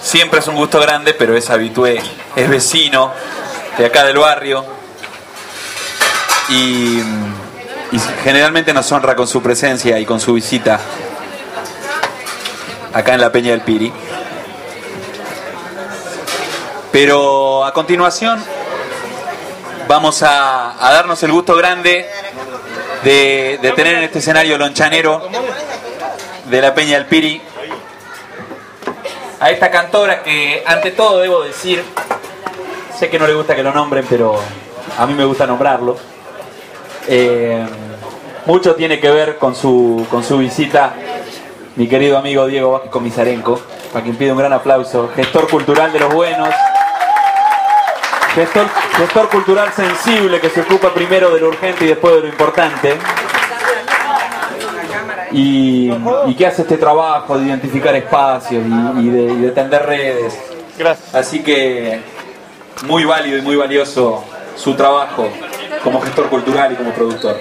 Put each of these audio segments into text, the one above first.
siempre es un gusto grande, pero es habitué, es vecino de acá del barrio y, generalmente nos honra con su presencia y con su visita acá en la Peña del Piri. Pero a continuación vamos a, a darnos el gusto grande de, de tener en este escenario lonchanero de la Peña del Piri a esta cantora que ante todo debo decir, sé que no le gusta que lo nombren, pero a mí me gusta nombrarlo. Eh, mucho tiene que ver con su, con su visita mi querido amigo Diego Vázquez Comisarenco, para quien pide un gran aplauso, gestor cultural de los buenos, gestor, gestor cultural sensible que se ocupa primero de lo urgente y después de lo importante, y, y que hace este trabajo de identificar espacios y, y de, y de tender redes. Gracias. Así que muy válido y muy valioso su trabajo como gestor cultural y como productor.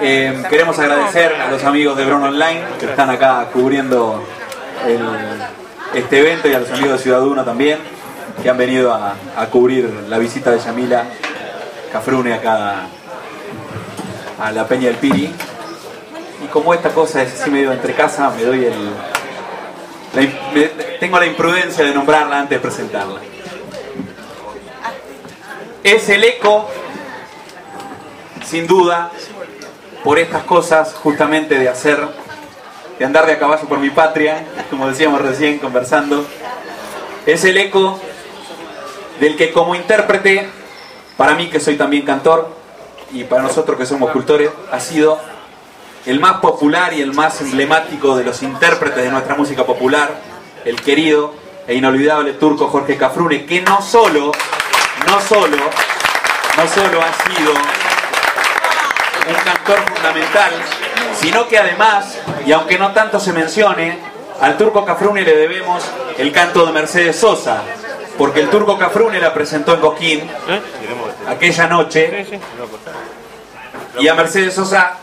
Eh, queremos agradecer a los amigos de Bron Online que están acá cubriendo el- este evento y a los amigos de Ciudad Uno también que han venido a, a cubrir la visita de Yamila Cafrune acá a la Peña del Piri. Y como esta cosa es así medio entre casa, me doy el, tengo la imprudencia de nombrarla antes de presentarla. Es el eco, sin duda, por estas cosas justamente de hacer, de andar de a caballo por mi patria, como decíamos recién conversando. Es el eco del que como intérprete, para mí que soy también cantor, y para nosotros que somos cultores, ha sido el más popular y el más emblemático de los intérpretes de nuestra música popular, el querido e inolvidable turco Jorge Cafrune, que no solo, no solo, no solo ha sido un cantor fundamental, sino que además, y aunque no tanto se mencione, al turco Cafrune le debemos el canto de Mercedes Sosa, porque el turco Cafrune la presentó en Coquín aquella noche. Y a Mercedes Sosa